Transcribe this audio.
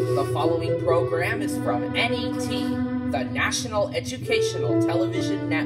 The following program is from NET, the National Educational Television Network.